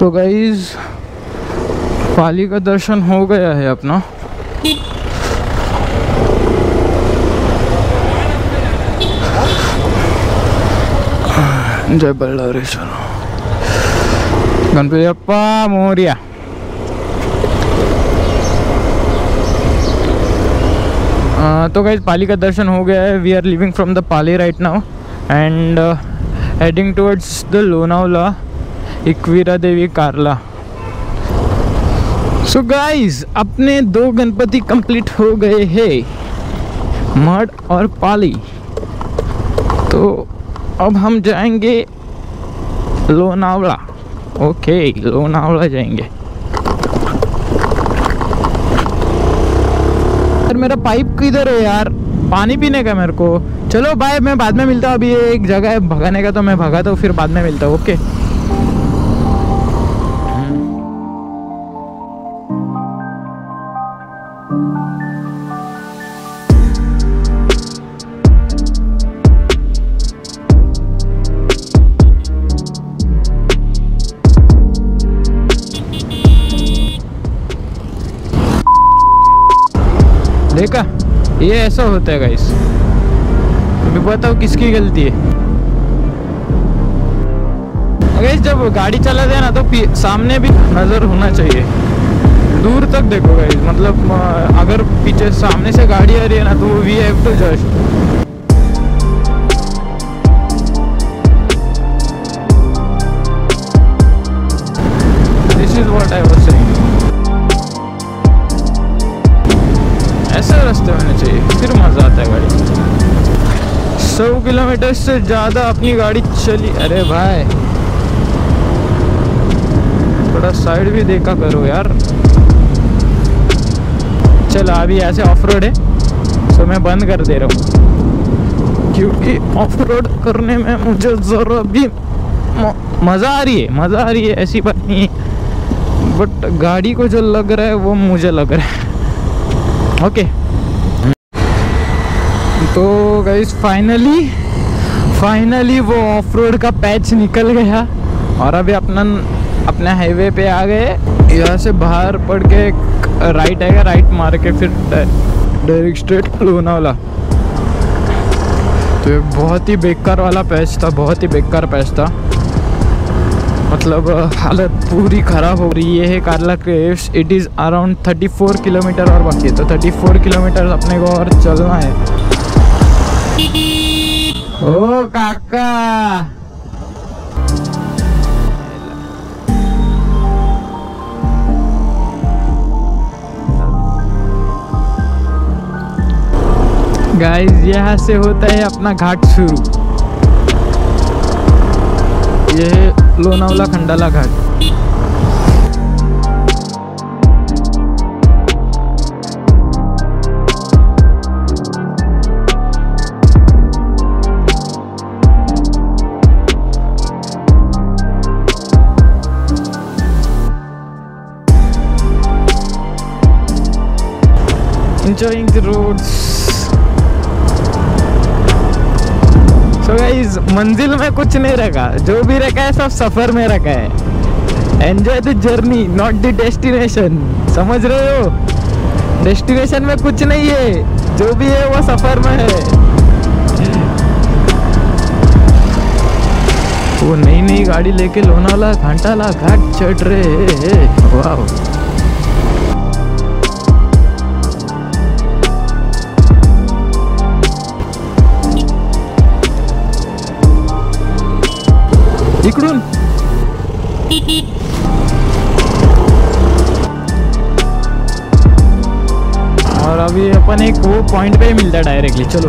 So guys पाली का दर्शन हो गया है अपना। जय बल्लारेश्वर गणपति अप्पा, मोरिया। तो गाइज़ पाली का दर्शन हो गया है। We are living from the Pali right now and heading towards the Lonavala Ekvira Devi Karla. So so guys अपने दो गणपति कंप्लीट हो गए हैं मड और पाली। तो अब हम जाएँगे लोनावला। ओके लोनावला जाएँगे। यार, मेरा पाइप किधर है यार? पानी पीने का मेरे को। चलो बाय मैं बाद में मिलता हूँ। अभी एक जगह है, भगाने का तो मैं भगाता हूँ फिर बाद में मिलता हूँ ओके ऐसा होता है गाइस अभी बताओ किसकी गलती है? गाइस जब गाड़ी चला दे ना तो सामने भी नज़र होना चाहिए। दूर तक देखो गाइस मतलब अगर पीछे सामने से गाड़ी आ रही है ना तो we have to just kilometer से ज़्यादा अपनी गाड़ी चली। अरे भाई। थोड़ा साइड भी देखा करो यार। चलो, अभी ऐसे ऑफ़ रोड है तो मैं बंद कर दे रहा हूँ। क्योंकि ऑफ़ रोड करने में मुझे ज़रा भी मज़ा आ रही है, मज़ा आ रही है, ऐसी बात नहीं बट गाड़ी को जो लग रहा है, वो मुझे लग रहा है। ओके तो गाइस फाइनली फाइनली वो ऑफ़ रोड का पैच निकल गया और अभी अपना, अपने हाईवे पे आ गए। यहाँ से बाहर पड़ के राइट आएगा राइट मार के फिर डायरेक्ट स्ट्रेट लोनावाला तो ये बहुत ही बेकार वाला पैच था, बहुत ही बेकार पैच था। मतलब हालत पूरी ख़राब हो रही है Karla caves it is around 34 kilometer और बाकी है तो 34 किलोमीटर अपने को और चलना है। ओ काका। गाइस यहाँ से होता है अपना घाट शुरू। ये लोनावला खंडाला घाट। Enjoying the roads. So guys, मंजिल में कुछ नहीं रखा। जो भी रखा है, सब सफ़र में रखा है। Enjoy the journey not the destination समझ रहे हो? डेस्टिनेशन में कुछ नहीं है। जो भी है, वो सफ़र में है। वो नई नई गाड़ी लेके लोनावाला, घंटाला, घाट चढ़ रहे वाह इकडून और अभी अपन एक वो पॉइंट पे ही मिलता है डायरेक्टली चलो।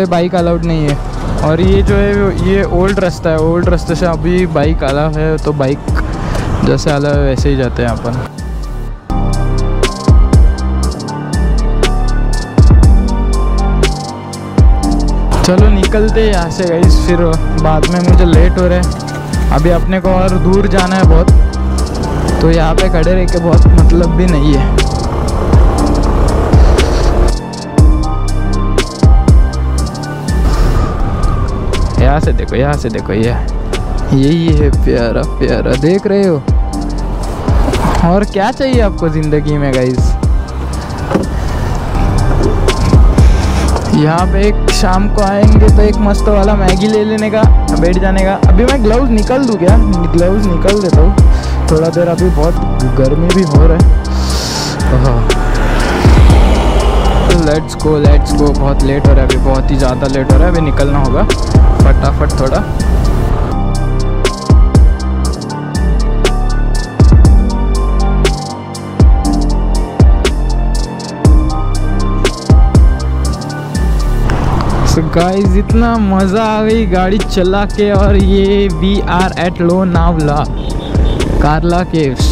पे बाइक अलाउड नहीं है। और ये जो है, ये ओल्ड रास्ता है ओल्ड रास्ते से अभी बाइक अलाउ है तो बाइक जैसे अलाउ है, वैसे ही जाते हैं अपन। चलो निकलते यहाँ से गई फिर बाद में मुझे लेट हो रहा है। अभी अपने को और दूर जाना है बहुत तो यहाँ पे खड़े रह के बहुत मतलब भी नहीं है। यहाँ से देखो, यहाँ से देखो ये। यही है प्यारा प्यारा। देख रहे हो? और क्या चाहिए आपको ज़िंदगी में गाइस यहाँ पे एक शाम को आएँगे तो एक मस्त वाला मैगी ले लेने का, बैठ जाने का। अभी मैं ग्लव्स निकल दूँ क्या? ग्लव्स निकल देता हूँ। थोड़ा देर अभी बहुत गर्मी भी हो रहा है। लेट्स गो लेट्स गो बहुत लेट हो रहा है, अभी बहुत ही ज़्यादा लेट हो रहा है। अभी निकलना होगा। फटाफट थोड़ा। सो गाइस इतना मज़ा आ गई गाड़ी चला के और ये we are at Lonavala Karla caves.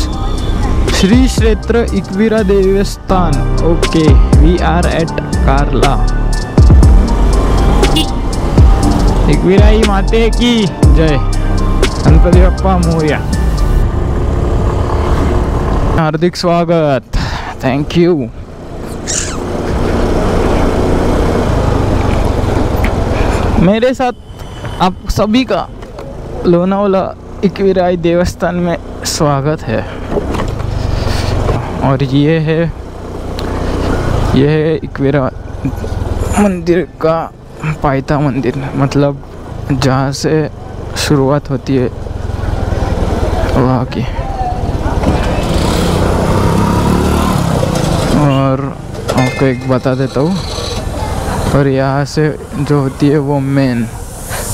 Shri क्षेत्र इकवीरा देवस्थान। Okay we are at Karla. इकवीराई माते की जय। गणपति बप्पा मोर्या। हार्दिक स्वागत। थैंक यू मेरे साथ आप सभी का लोनावला इकवीराई देवस्थान में स्वागत है। और ये है ये है इकवीरा मंदिर का पायता मंदिर मतलब जहाँ से शुरुआत होती है, वहाँ की। और आपको एक बता देता हूँ, और यहाँ से जो होती है वो मेन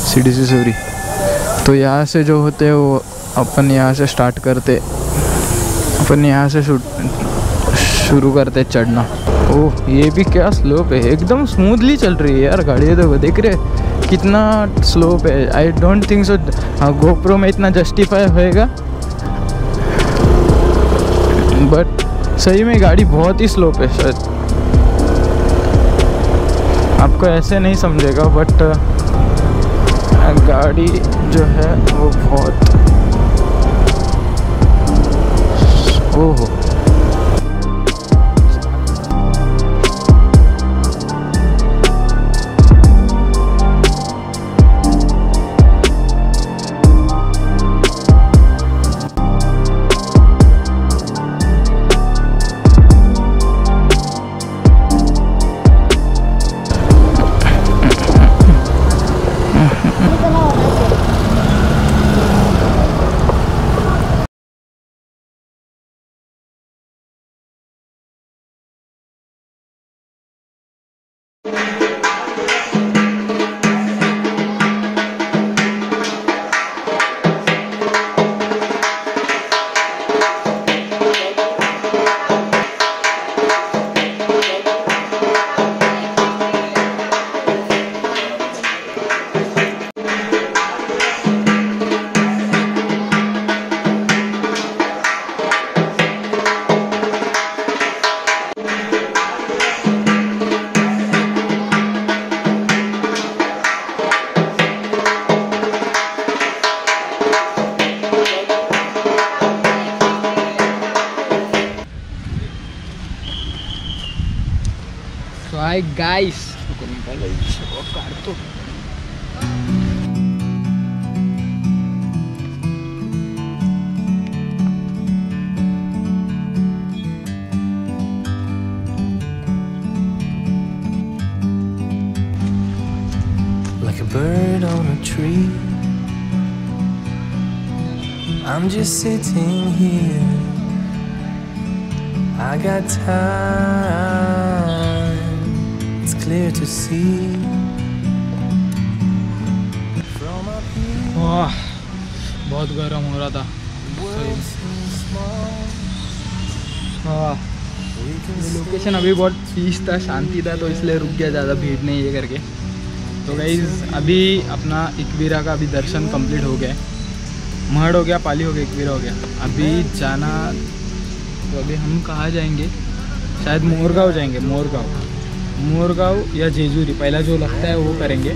सीढ़ी से सूरी तो यहाँ से जो होते हैं वो अपन यहाँ से स्टार्ट करते, अपन यहाँ से शुरू करते चढ़ना। ओह, ये भी क्या स्लोप है? एकदम स्मूथली चल रही है यार गाड़ी। देखो, देख रहे कितना स्लोप है। I don't think so GoPro में इतना जस्टिफाई होएगा। बट सही में गाड़ी बहुत ही स्लोप है शायद। आपको ऐसे नहीं समझेगा बट गाड़ी जो है, वो बहुत Hi guys. like a bird on a tree. I'm just sitting here. I got time, clear to see. वाह, बहुत गर्म हो रहा था। लोकेशन अभी बहुत पीस था, शांति था तो इसलिए रुक गया, ज़्यादा भीड़ नहीं है करके। तो गाइज़ अभी अपना इकबीरा का अभी दर्शन कंप्लीट हो गया महड़ हो गया, पाली हो गया इकबीरा हो गया। अभी जाना तो अभी हम कहाँ जाएँगे? शायद मोरगांव जाएँगे, मोरगांव। मोरगांव या जेजूरी, पहला जो लगता है वो करेंगे.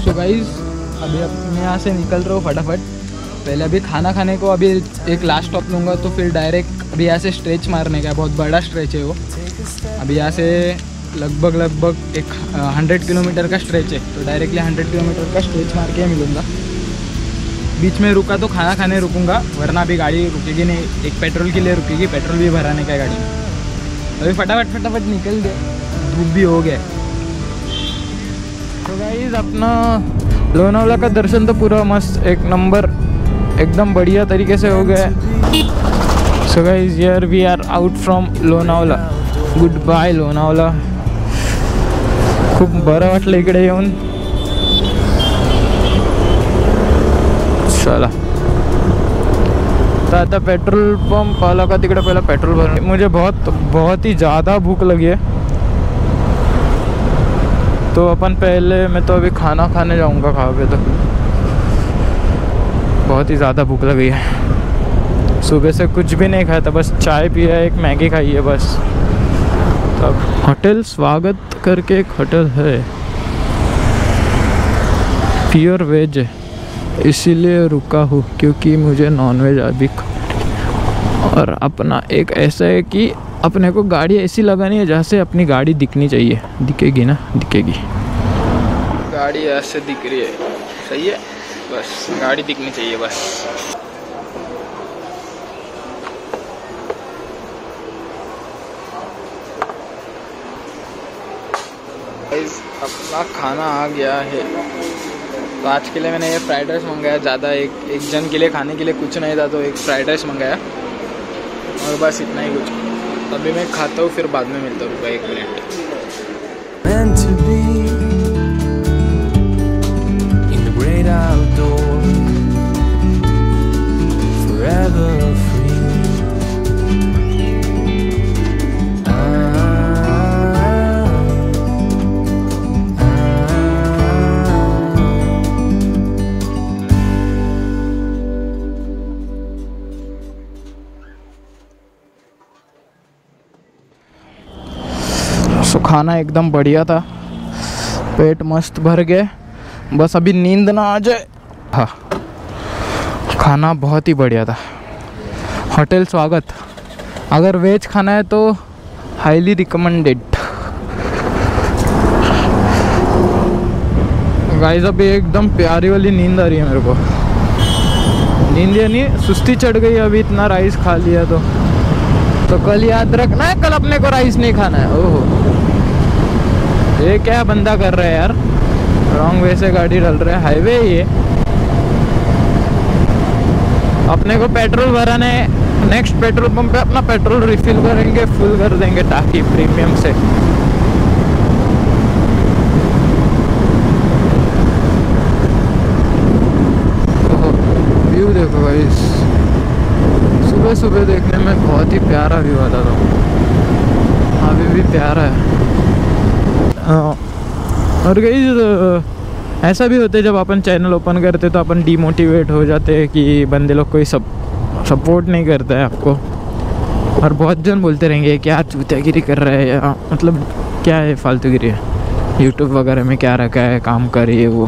सो अभी मैं यहाँ से निकल रहा हूँ फटाफट. पहले अभी खाना खाने को अभी एक लास्ट स्टॉप लूँगा तो फिर डायरेक्ट अभी यहाँ से स्ट्रेच मारने का बहुत बड़ा स्ट्रेच है वो. अभी यहाँ से लगभग लगभग एक हंड्रेड किलोमीटर का स्ट्रेच है तो डायरेक्टली हंड्रेड किलोमीटर का स्ट्रेच मार के मिलूँगा बीच में रुका तो खाना खाने रुकूँगा, वरना अभी गाड़ी रुकेगी नहीं. एक पेट्रोल के लिए रुकेगी पेट्रोल भी भराने का गाड़ी. में अभी फटाफट फटाफट निकल गए धूप भी हो गया तो गाइज़ अपना लोनावला का दर्शन तो पूरा मस्त, एक नंबर एकदम बढ़िया तरीके से हो गया so guys here we are out from Lonavala. Good bye Lonavala खूप बरं वाटलं इकडे येऊन. चला. तो आता पेट्रोल पंप आला का तिकडे पहिला पेट्रोल भर मुझे बहुत बहुत ही ज़्यादा भूख लगी है. तो अपन पहले मैं तो अभी खाना खाने जाऊँगा खा पे तो. बहुत ही ज़्यादा भूख लगी है. सुबह से कुछ भी नहीं खाया था, बस चाय पिया, एक मैगी खाई है बस. तब होटल स्वागत करके एक होटल है। प्योर वेज है इसीलिए रुका हूँ, क्योंकि मुझे नॉनवेज अभी खा- और अपना एक ऐसा है कि अपने को गाड़ी ऐसी लगानी है जहाँ से अपनी गाड़ी दिखनी चाहिए। दिखेगी ना? दिखेगी। गाड़ी ऐसे दिख रही है। सही है? बस, गाड़ी दिखनी चाहिए, बस। Guys, अपना खाना आ गया है। तो आज के लिए मैंने ये फ्राइड राइस मंगाया ज़्यादा एक एक जन के लिए खाने के लिए कुछ नहीं था तो एक फ्राइड राइस मंगाया। और बस इतना ही कुछ। अभी मैं खाता हूँ फिर बाद में मिलता हूँ एक मिनट। Forever खाना एकदम बढ़िया था। पेट मस्त भर गए। बस अभी नींद ना आ जाए। हाँ। खाना बहुत ही बढ़िया था। होटल स्वागत। अगर वेज खाना है तो हाईली रिकमेंडेड गाइस अभी एकदम प्यारी वाली नींद आ रही है मेरे को। नींद यानी सुस्ती चढ़ गई अभी, इतना राइस खा लिया तो। तो कल याद रखना है, कल अपने को राइस नहीं खाना है। ओहो। ये क्या बंदा कर रहा है यार? रॉन्ग वे से गाड़ी डल रहा है। हाईवे ही है अपने को पेट्रोल भराना नेक्स्ट पेट्रोल पंप पे अपना पेट्रोल रिफिल करेंगे फुल कर देंगे टाकी प्रीमियम से। व्यू देखो भाई। सुबह सुबह देखने में बहुत ही प्यारा व्यू आता था। अभी भी प्यारा हाँ, और गई ऐसा भी होता है, जब अपन चैनल ओपन करते तो अपन डीमोटिवेट हो जाते हैं कि बंदे लोग कोई सब सपोर्ट नहीं करता है आपको। और बहुत जन बोलते रहेंगे, क्या चूतियागिरी कर रहे हैं मतलब क्या है फालतूगिरी है? यूट्यूब वगैरह में क्या रखा है? काम करिए वो?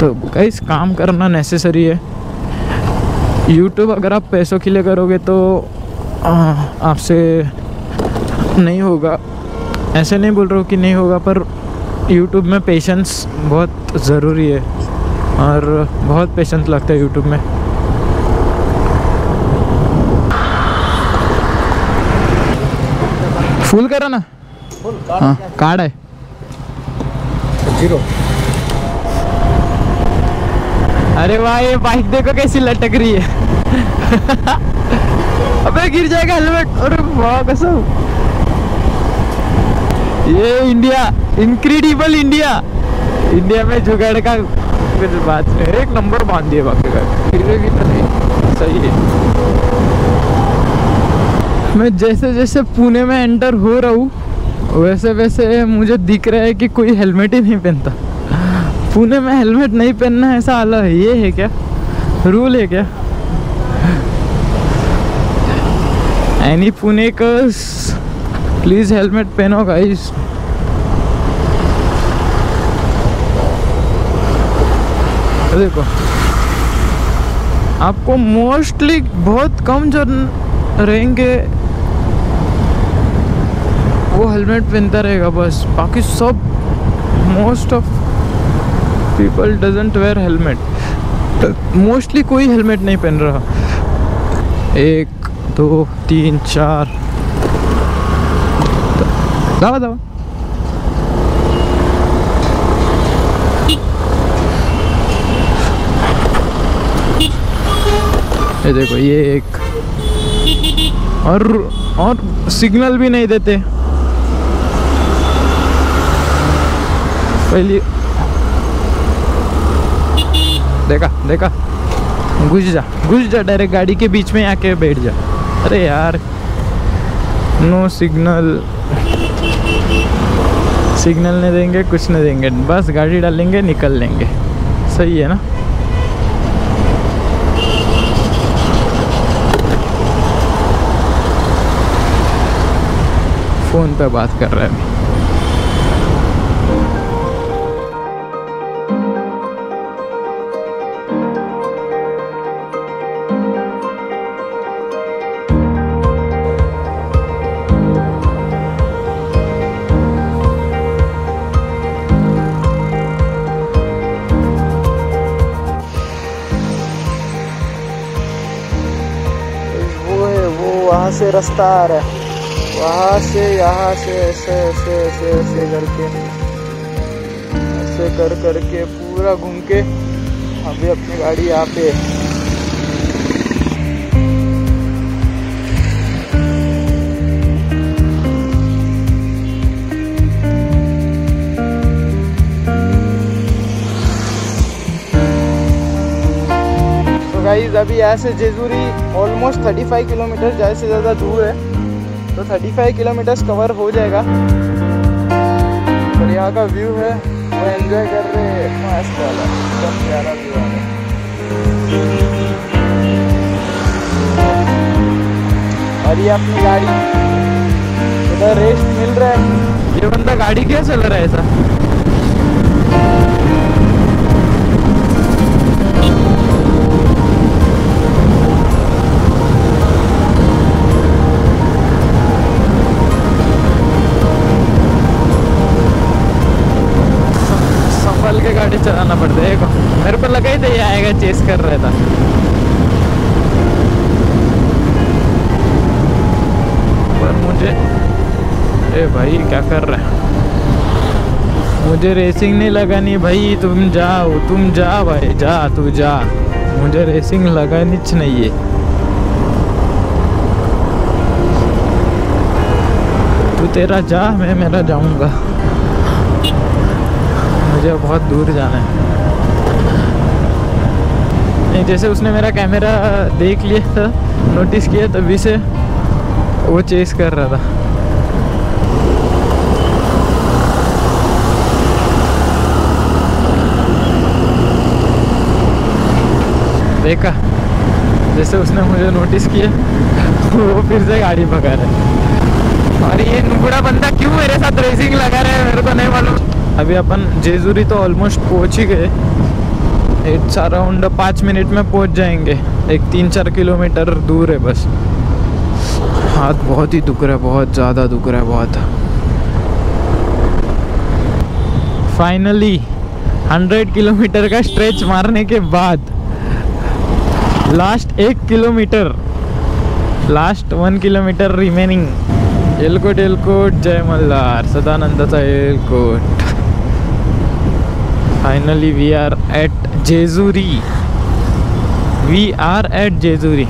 तो कई काम करना नेसेसरी है। यूट्यूब अगर आप पैसों के लिए करोगे तो आपसे नहीं होगा। ऐसे नहीं बोल रहा हूँ कि नहीं होगा पर यूट्यूब में पेशेंस बहुत ज़रूरी है और बहुत पेशेंस लगता है यूट्यूब में। फुल करा ना। हाँ कार्ड है। ज़ीरो अरे वाह ये बाइक देखो कैसी लटक रही है। अबे गिर जाएगा हेलमेट अरे वाह कसम। ये इंडिया इनक्रेडिबल इंडिया इंडिया में जुगाड़ का कुछ बात नहीं। एक नंबर बाँध दिए बाकी का। गिरेगी तो नहीं। सही है। मैं जैसे जैसे पुणे में एंटर हो रहा हूँ वैसे वैसे मुझे दिख रहा है कि कोई हेलमेट ही नहीं पहनता। पुणे में हेलमेट नहीं पहनना ऐसा अलग है। ये है क्या? रूल है क्या? एनी पुणे का प्लीज़ हेलमेट पहनो गाइस देखो। आपको मोस्टली बहुत कम जो रहेंगे। वो हेलमेट पहनता रहेगा बस। बाकी सब most of people doesn't wear helmet mostly कोई हेलमेट नहीं पहन रहा। एक, दो, तीन, चार। दवा दवा ये देखो, ये एक और और सिग्नल भी नहीं देते। पहली देखा देखा। घुस जा घुस जा डायरेक्ट गाड़ी के बीच में आके बैठ जा। अरे यार नो सिग्नल सिग्नल नहीं देंगे, कुछ नहीं देंगे। बस गाड़ी डालेंगे, निकल लेंगे। सही है ना? फ़ोन पे बात कर रहे हैं। वहाँ से रास्ता आ रहा है। वहाँ से, यहाँ से, ऐसे ऐसे ऐसे ऐसे करके। ऐसे कर, करके पूरा घूम के अभी अपनी गाड़ी यहाँ पे गाइज़ अभी यहाँ से जेजूरी ऑलमोस्ट 35 किलोमीटर ज़्यादा से ज़्यादा दूर है। तो 35 किलोमीटर्स कवर हो जाएगा। और यहाँ का व्यू है वो एंजॉय कर रहे हैं। मस्त वाला एकदम प्यारा व्यू आ है। और ये अपनी गाड़ी, इधर रेस्ट मिल रहा है। ये बंदा गाड़ी क्या चल रहा है ऐसा? ए भाई, क्या कर रहा है? मुझे रेसिंग नहीं लगानी भाई, तुम जाओ, तुम जा भाई, जा, तू जा। मुझे रेसिंग लगानी नहीं है। तू तेरा जा, मैं मेरा जाऊँगा। मुझे बहुत दूर जाना है। नहीं, जैसे उसने मेरा कैमरा देख लिया था नोटिस किया, तभी से वो चेस कर रहा था। देखा। जैसे उसने मुझे नोटिस किया, वो फिर से गाड़ी भगा रहा है। और ये नुबड़ा बंदा क्यों मेरे साथ रेसिंग लगा रहा है, मेरे को नहीं मालूम। अभी अपन जेजूरी तो ऑलमोस्ट पहुँच ही गए। इट्स अराउंड पाँच मिनट में पहुँच जाएँगे। एक तीन चार किलोमीटर दूर है बस। हाथ बहुत ही दुख रहा है, बहुत ज़्यादा दुख रहा है, बहुत। फाइनली हंड्रेड किलोमीटर का स्ट्रेच मारने के बाद लास्ट एक kilometer last one kilometer remaining Ellcot एलकोट जय मल्हार सदानंदाचा Ellcot finally we are at Jejuri. We are at Jejuri.